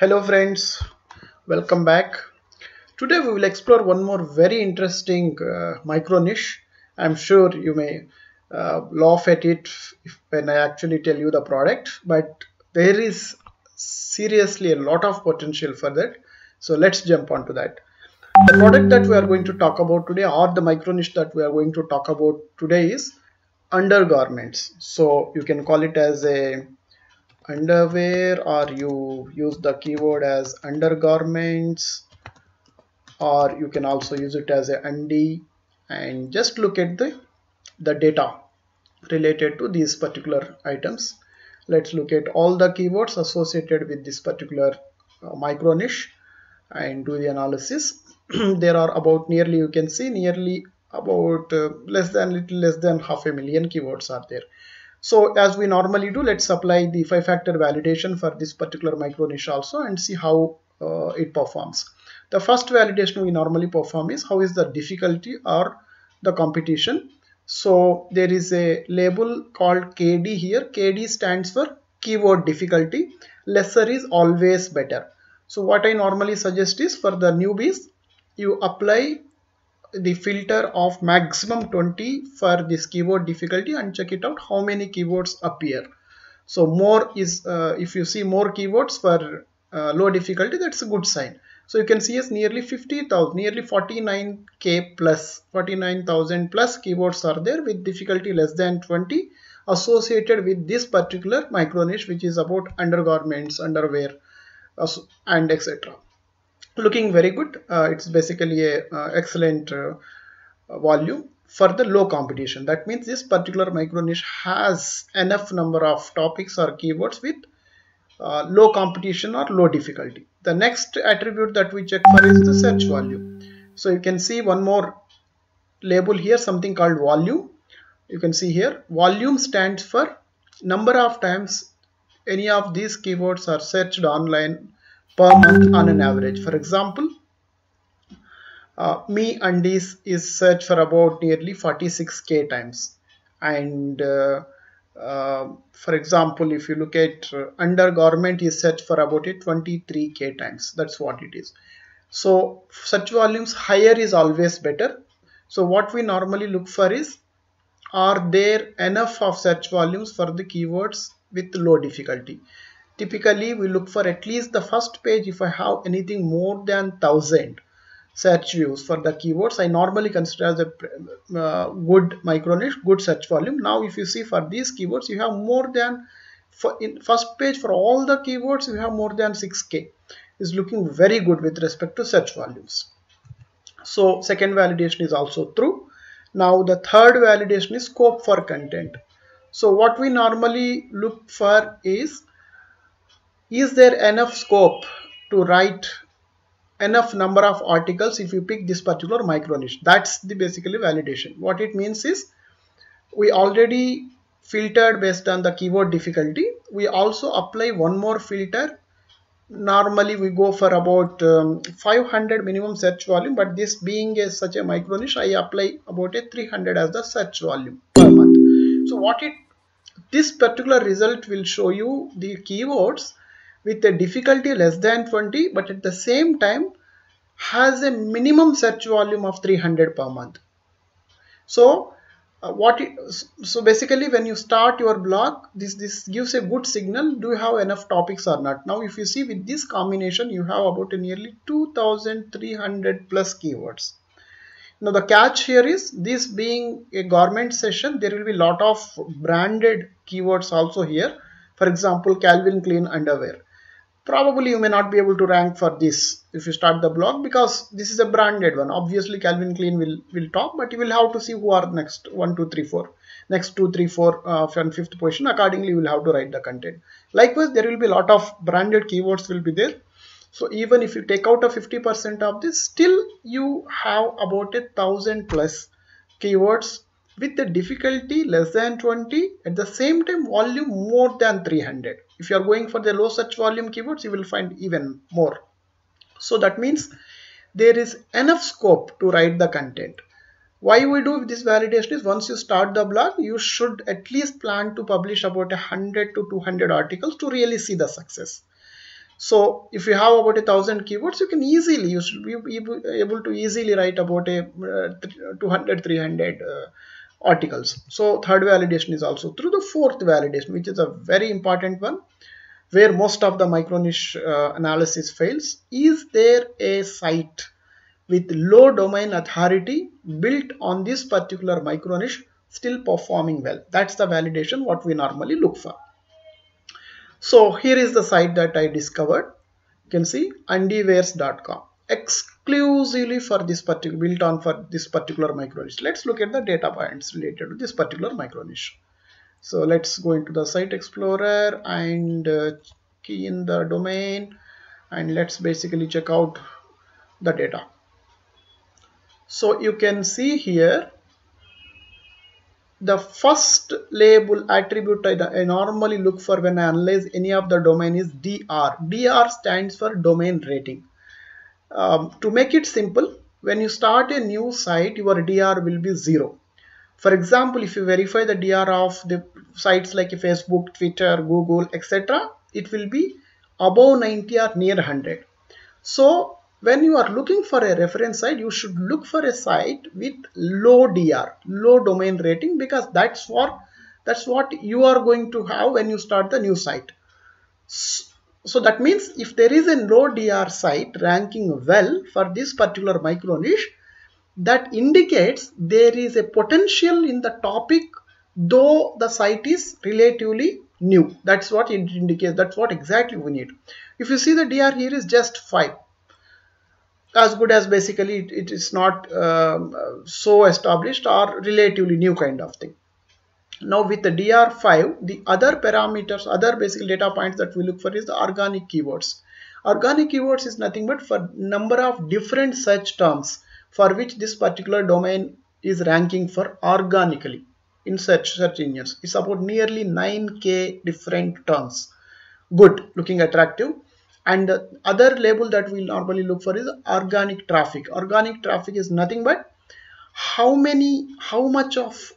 Hello friends, welcome back. Today we will explore one more very interesting uh, micro niche. I'm sure you may uh, laugh at it if, when I actually tell you the product, but there is seriously a lot of potential for that. So let's jump onto that. The product that we are going to talk about today or the micro niche that we are going to talk about today is undergarments. So you can call it as a underwear or you use the keyword as undergarments or you can also use it as a undie and just look at the the data related to these particular items. Let's look at all the keywords associated with this particular uh, micro niche and do the analysis. There are about nearly you can see nearly about uh, less than little less than half a million keywords are there so as we normally do, let's apply the five factor validation for this particular micro niche also and see how uh, it performs. The first validation we normally perform is how is the difficulty or the competition. So there is a label called KD here. KD stands for keyword difficulty. Lesser is always better. So what I normally suggest is for the newbies, you apply the filter of maximum 20 for this keyword difficulty and check it out how many keywords appear. So more is uh, if you see more keywords for uh, low difficulty that's a good sign. So you can see as nearly 50,000 nearly 49k plus 49,000 plus keywords are there with difficulty less than 20 associated with this particular micro niche which is about undergarments underwear and etc looking very good. Uh, it's basically a uh, excellent uh, volume for the low competition. That means this particular micro niche has enough number of topics or keywords with uh, low competition or low difficulty. The next attribute that we check for is the search volume. So you can see one more label here something called volume. You can see here volume stands for number of times any of these keywords are searched online per month on an average. For example, uh, MeUndies is searched for about nearly 46k times. And uh, uh, for example if you look at uh, undergarment is searched for about it 23k times. That's what it is. So such volumes higher is always better. So what we normally look for is are there enough of search volumes for the keywords with low difficulty typically we look for at least the first page if I have anything more than 1000 search views for the keywords. I normally consider as a uh, good micro niche good search volume. Now if you see for these keywords you have more than for in first page for all the keywords you have more than 6k is looking very good with respect to search volumes. So second validation is also true. Now the third validation is scope for content. So what we normally look for is is there enough scope to write enough number of articles if you pick this particular micro niche? That's the basically validation. What it means is we already filtered based on the keyword difficulty. We also apply one more filter. Normally we go for about um, 500 minimum search volume but this being a, such a micro niche i apply about a 300 as the search volume per month. So what it this particular result will show you the keywords with a difficulty less than 20 but at the same time has a minimum search volume of 300 per month. So uh, what it, so basically when you start your blog this this gives a good signal do you have enough topics or not? Now if you see with this combination you have about nearly 2300 plus keywords. Now the catch here is this being a garment session there will be lot of branded keywords also here. For example calvin klein underwear probably you may not be able to rank for this if you start the blog because this is a branded one. Obviously calvin klein will will top but you will have to see who are next. One two three four. Next two three four uh, and fifth position accordingly you will have to write the content. Likewise there will be a lot of branded keywords will be there. So even if you take out a 50 percent of this still you have about a thousand plus keywords with the difficulty less than 20 at the same time volume more than 300 if you are going for the low search volume keywords you will find even more. So that means there is enough scope to write the content. Why we do this validation is once you start the blog you should at least plan to publish about 100 to 200 articles to really see the success. So if you have about a thousand keywords you can easily you should be able to easily write about a uh, 200 300 uh, articles. So third validation is also through the fourth validation which is a very important one where most of the micro niche uh, analysis fails. Is there a site with low domain authority built on this particular micro niche still performing well? That's the validation what we normally look for. So here is the site that I discovered. You can see undiwears.com exclusively for this particular built on for this particular micro niche. Let's look at the data points related to this particular micro niche. So let's go into the site explorer and uh, key in the domain and let's basically check out the data. So you can see here the first label attribute I, normally look for when I analyze any of the domain is DR. DR stands for domain rating. Um, to make it simple, when you start a new site, your DR will be zero. For example, if you verify the DR of the sites like Facebook, Twitter, Google, etc., it will be above 90 or near 100. So when you are looking for a reference site you should look for a site with low dr low domain rating because that's what that's what you are going to have when you start the new site so that means if there is a low dr site ranking well for this particular micro niche that indicates there is a potential in the topic though the site is relatively new. That's what it indicates. That's what exactly we need. If you see the dr here is just 5 as good as basically it, it is not um, so established or relatively new kind of thing. Now with the DR5, the other parameters, other basic data points that we look for is the organic keywords. Organic keywords is nothing but for number of different search terms for which this particular domain is ranking for organically in search search engines. It's about nearly 9k different terms. Good, looking attractive and the other label that we normally look for is organic traffic organic traffic is nothing but how many how much of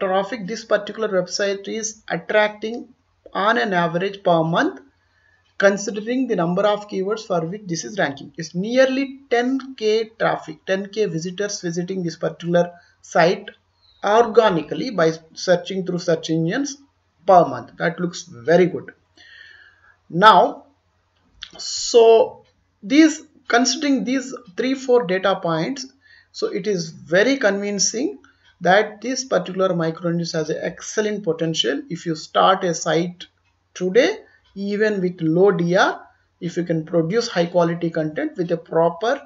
traffic this particular website is attracting on an average per month considering the number of keywords for which this is ranking. Is nearly 10k traffic 10k visitors visiting this particular site organically by searching through search engines per month. That looks very good. Now so these considering these three four data points so it is very convincing that this particular micro niche has an excellent potential. If you start a site today even with low DR if you can produce high quality content with a proper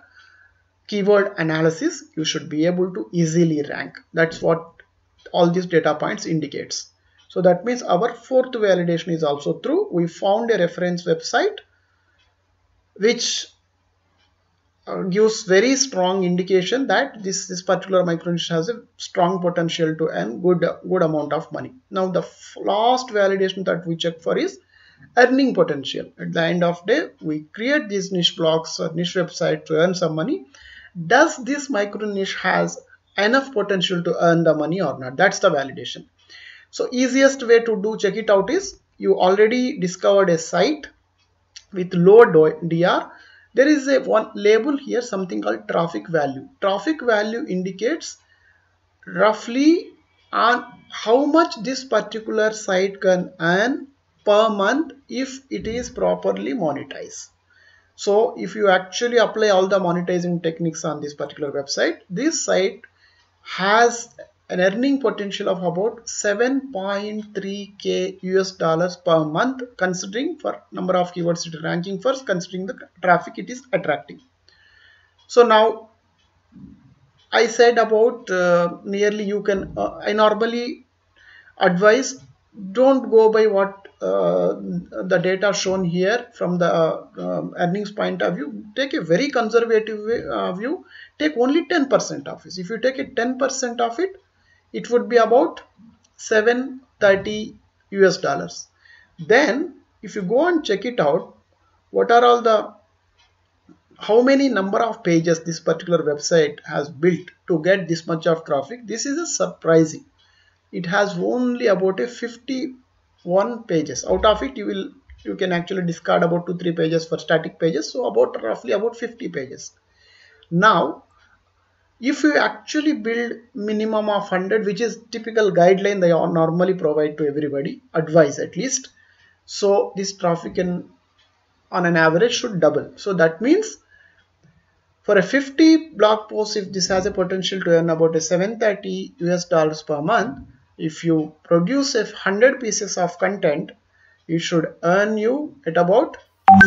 keyword analysis you should be able to easily rank. That's what all these data points indicates. So that means our fourth validation is also true. We found a reference website which uh, gives very strong indication that this this particular micro niche has a strong potential to earn good good amount of money. Now the last validation that we check for is earning potential. At the end of day we create these niche blogs or niche website to earn some money. Does this micro niche has enough potential to earn the money or not? That's the validation. So easiest way to do check it out is you already discovered a site with low DR there is a one label here something called traffic value. Traffic value indicates roughly on how much this particular site can earn per month if it is properly monetized. So if you actually apply all the monetizing techniques on this particular website this site has an earning potential of about 7.3k US dollars per month considering for number of keywords it is ranking first considering the traffic it is attracting. So now I said about uh, nearly you can uh, I normally advise don't go by what uh, the data shown here from the uh, earnings point of view. Take a very conservative way, uh, view. Take only 10% of it. If you take a 10% of it it would be about 730 US dollars. Then if you go and check it out, what are all the how many number of pages this particular website has built to get this much of traffic this is a surprising. It has only about a 51 pages. Out of it you will you can actually discard about two three pages for static pages. So about roughly about 50 pages. Now if you actually build minimum of 100 which is typical guideline they normally provide to everybody advice at least so this traffic can on an average should double. So that means for a 50 blog post if this has a potential to earn about a 730 us dollars per month if you produce a 100 pieces of content it should earn you at about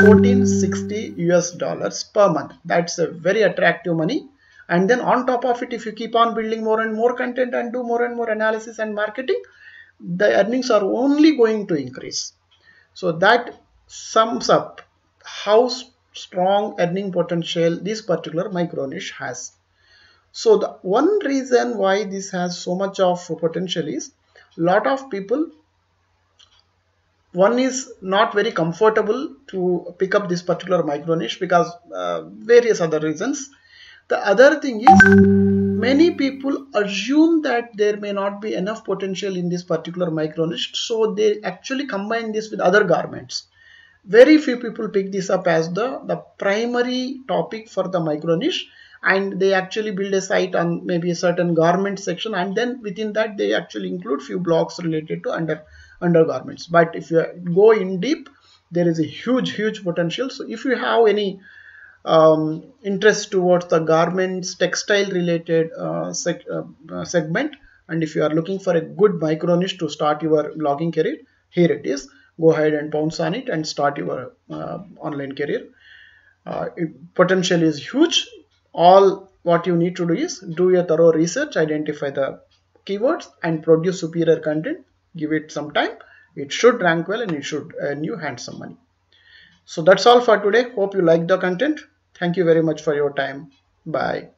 1460 us dollars per month. That's a very attractive money and then on top of it if you keep on building more and more content and do more and more analysis and marketing the earnings are only going to increase. So that sums up how strong earning potential this particular micro niche has. So the one reason why this has so much of potential is lot of people one is not very comfortable to pick up this particular micro niche because uh, various other reasons the other thing is many people assume that there may not be enough potential in this particular micro niche so they actually combine this with other garments. Very few people pick this up as the the primary topic for the micro niche and they actually build a site on maybe a certain garment section and then within that they actually include few blocks related to under undergarments. But if you go in deep there is a huge huge potential. So if you have any um, interest towards the garments textile related uh, seg uh, segment. And if you are looking for a good micro niche to start your blogging career here it is. Go ahead and pounce on it and start your uh, online career. Uh, potential is huge. All what you need to do is do a thorough research identify the keywords and produce superior content. Give it some time. It should rank well and it should earn you handsome money. So that's all for today. Hope you like the content thank you very much for your time. Bye